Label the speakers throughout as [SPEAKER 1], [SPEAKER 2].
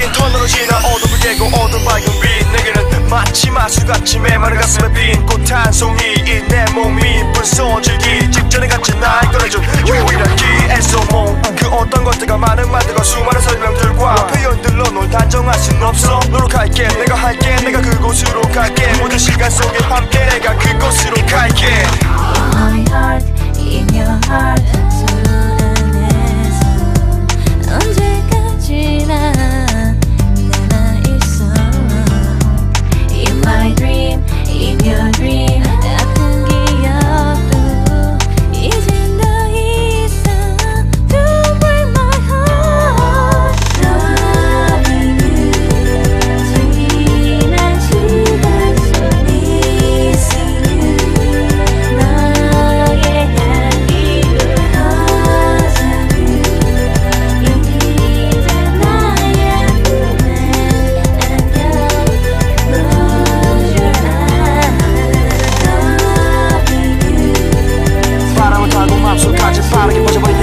[SPEAKER 1] 끈적인 터널로 지나 어둠을 깨고 어둠 밝은 빛 내게는 마치 마술같이 메마른 가슴에 빈 꽃 한 송이 이 내 몸이 불쏘질기 직전에 같이 날 꺼내준 유일한 기에서 몸그 어떤 것들과 많은 말들과 수많은 설명들과 표현들로 널 단정할 순 없어. 노력할게 내가 할게 내가 그곳으로 갈게. 모든 시간 속에 함께 내가 그곳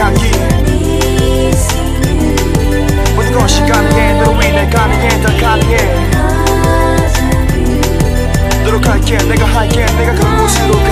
[SPEAKER 1] 향기 모든 것이 가능해 너로 인해 가능해 더 가능해 노력할게 내가 할게 내가 그곳으로